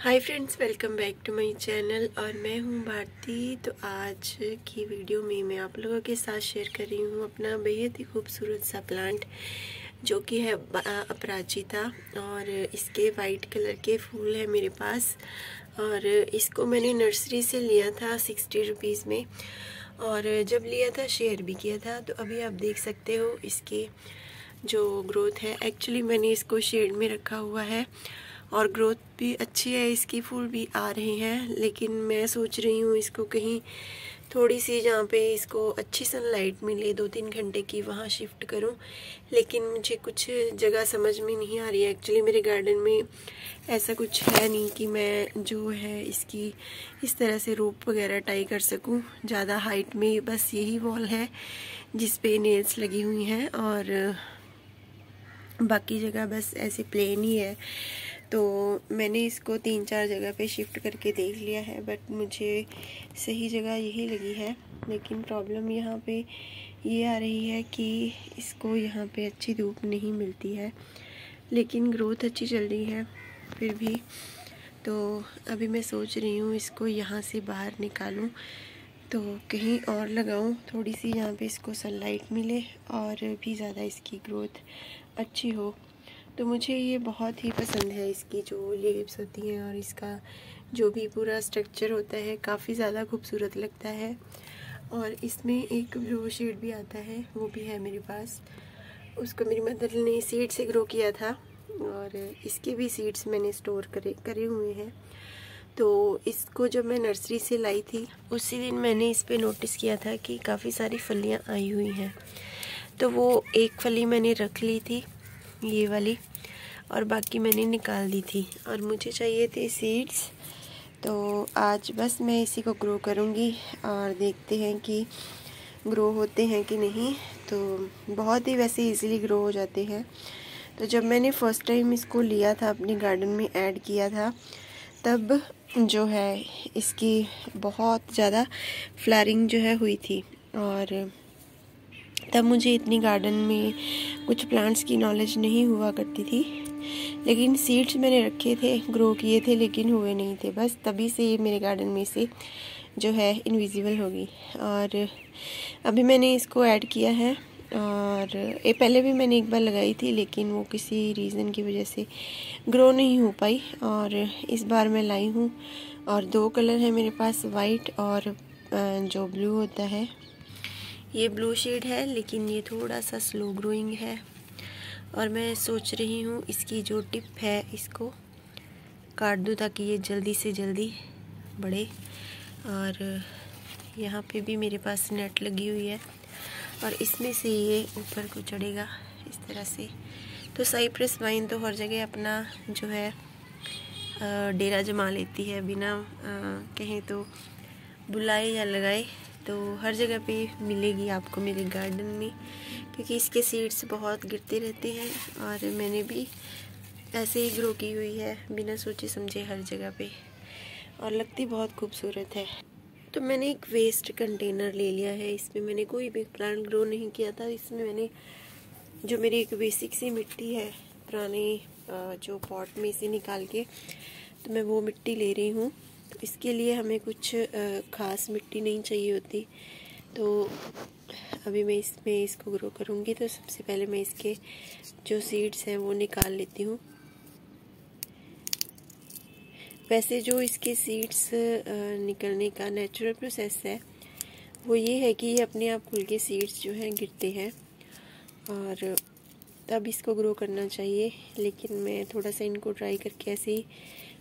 Hi friends welcome back to my channel और मैं हूँ भारती। तो आज की वीडियो में मैं आप लोगों के साथ शेयर कर रही हूँ अपना बेहद ही खूबसूरत सा प्लांट जो कि है अपराजिता और इसके वाइट कलर के फूल है मेरे पास और इसको मैंने नर्सरी से लिया था सिक्सटी रुपीज़ में और जब लिया था शेयर भी किया था तो अभी आप देख सकते हो इसके जो ग्रोथ है। एक्चुअली मैंने इसको शेड में रखा हुआ है और ग्रोथ भी अच्छी है, इसकी फूल भी आ रहे हैं, लेकिन मैं सोच रही हूँ इसको कहीं थोड़ी सी जहाँ पे इसको अच्छी सनलाइट मिले दो तीन घंटे की वहाँ शिफ्ट करूँ, लेकिन मुझे कुछ जगह समझ में नहीं आ रही है। एक्चुअली मेरे गार्डन में ऐसा कुछ है नहीं कि मैं जो है इसकी इस तरह से रोप वगैरह टाई कर सकूँ। ज़्यादा हाइट में बस यही वॉल है जिस पे नेल्स लगी हुई हैं और बाकी जगह बस ऐसे प्लेन ही है। तो मैंने इसको तीन चार जगह पे शिफ्ट करके देख लिया है बट मुझे सही जगह यही लगी है। लेकिन प्रॉब्लम यहाँ पे ये आ रही है कि इसको यहाँ पे अच्छी धूप नहीं मिलती है। लेकिन ग्रोथ अच्छी चल रही है फिर भी। तो अभी मैं सोच रही हूँ इसको यहाँ से बाहर निकालूँ तो कहीं और लगाऊँ, थोड़ी सी यहाँ पे इसको सनलाइट मिले और भी ज़्यादा इसकी ग्रोथ अच्छी हो। तो मुझे ये बहुत ही पसंद है इसकी जो लीव्स होती हैं और इसका जो भी पूरा स्ट्रक्चर होता है, काफ़ी ज़्यादा खूबसूरत लगता है। और इसमें एक ब्लू शेड भी आता है, वो भी है मेरे पास। उसको मेरी मदर ने सीड से ग्रो किया था और इसके भी सीड्स मैंने स्टोर करे करे हुए हैं। तो इसको जब मैं नर्सरी से लाई थी, उसी दिन मैंने इस पर नोटिस किया था कि काफ़ी सारी फलियाँ आई हुई हैं। तो वो एक फली मैंने रख ली थी, ये वाली। और बाकी मैंने निकाल दी थी। और मुझे चाहिए थे सीड्स तो आज बस मैं इसी को ग्रो करूँगी और देखते हैं कि ग्रो होते हैं कि नहीं। तो बहुत ही वैसे इजीली ग्रो हो जाते हैं। तो जब मैंने फ़र्स्ट टाइम इसको लिया था, अपने गार्डन में ऐड किया था, तब जो है इसकी बहुत ज़्यादा फ्लारिंग जो है हुई थी। और तब मुझे इतनी गार्डन में कुछ प्लांट्स की नॉलेज नहीं हुआ करती थी। लेकिन सीड्स मैंने रखे थे ग्रो किए थे, लेकिन हुए नहीं थे। बस तभी से ये मेरे गार्डन में से जो है इनविजिबल होगी और अभी मैंने इसको ऐड किया है। और ये पहले भी मैंने एक बार लगाई थी, लेकिन वो किसी रीज़न की वजह से ग्रो नहीं हो पाई। और इस बार मैं लाई हूँ। और दो कलर है मेरे पास वाइट और जो ब्लू होता है। ये ब्लू शेड है, लेकिन ये थोड़ा सा स्लो ग्रोइंग है। और मैं सोच रही हूँ इसकी जो टिप है इसको काट दूँ ताकि ये जल्दी से जल्दी बढ़े। और यहाँ पे भी मेरे पास नेट लगी हुई है और इसमें से ये ऊपर को चढ़ेगा इस तरह से। तो साइप्रस वाइन तो हर जगह अपना जो है डेरा जमा लेती है बिना कहें तो बुलाए या लगाए। तो हर जगह पे मिलेगी, आपको मेरे गार्डन में, क्योंकि इसके सीड्स बहुत गिरते रहते हैं और मैंने भी ऐसे ही ग्रो की हुई है, बिना सोचे समझे हर जगह पे। और लगती बहुत खूबसूरत है। तो मैंने एक वेस्ट कंटेनर ले लिया है, इसमें मैंने कोई भी प्लांट ग्रो नहीं किया था। इसमें मैंने जो मेरी एक बेसिक सी मिट्टी है, पुराने जो पॉट में से निकाल के तो मैं वो मिट्टी ले रही हूँ। इसके लिए हमें कुछ ख़ास मिट्टी नहीं चाहिए होती। तो अभी मैं इसमें इसको ग्रो करूँगी। तो सबसे पहले मैं इसके जो सीड्स हैं वो निकाल लेती हूँ। वैसे जो इसके सीड्स निकलने का नेचुरल प्रोसेस है, वो ये है कि ये अपने आप खुल के सीड्स जो हैं गिरते हैं। और तब इसको ग्रो करना चाहिए। लेकिन मैं थोड़ा सा इनको ट्राई करके ऐसे ही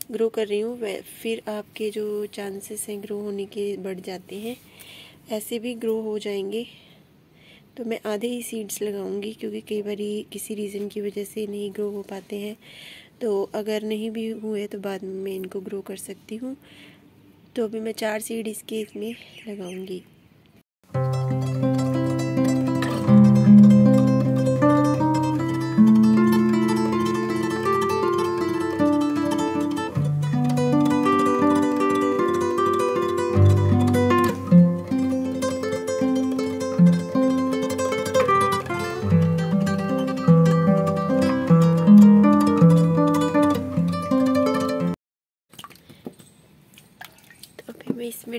ग्रो कर रही हूँ फिर आपके जो चांसेस हैं ग्रो होने के बढ़ जाते हैं। ऐसे भी ग्रो हो जाएँगे। तो मैं आधे ही सीड्स लगाऊँगी, क्योंकि कई बार किसी रीज़न की वजह से नहीं ग्रो हो पाते हैं। तो अगर नहीं भी हुए तो बाद में मैं इनको ग्रो कर सकती हूँ। तो अभी मैं चार सीड इसके इसमें लगाऊँगी।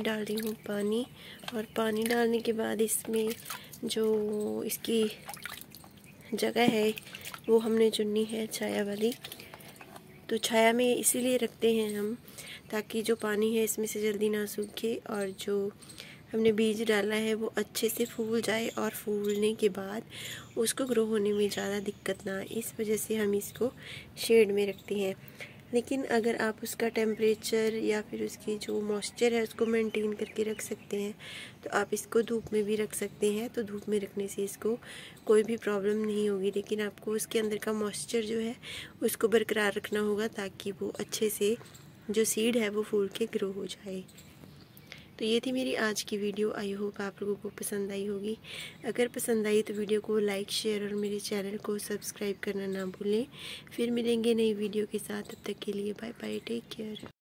इसमें डाल रही हूँ पानी और पानी डालने के बाद इसमें जो इसकी जगह है, वो हमने चुननी है छाया वाली। तो छाया में इसीलिए रखते हैं हम, ताकि जो पानी है इसमें से जल्दी ना सूखे और जो हमने बीज डाला है, वो अच्छे से फूल जाए और फूलने के बाद उसको ग्रो होने में ज़्यादा दिक्कत ना इस वजह से हम इसको शेड में रखते हैं। लेकिन अगर आप उसका टेम्परेचर या फिर उसकी जो मॉइस्चर है, उसको मेंटेन करके रख सकते हैं तो आप इसको धूप में भी रख सकते हैं। तो धूप में रखने से इसको कोई भी प्रॉब्लम नहीं होगी, लेकिन आपको उसके अंदर का मॉइस्चर जो है, उसको बरकरार रखना होगा ताकि वो अच्छे से जो सीड है, वो फूल के ग्रो हो जाए। तो ये थी मेरी आज की वीडियो। आई होप आप लोगों को पसंद आई होगी। अगर पसंद आई तो वीडियो को लाइक शेयर और मेरे चैनल को सब्सक्राइब करना ना भूलें। फिर मिलेंगे नई वीडियो के साथ। तब तक के लिए बाय बाय टेक केयर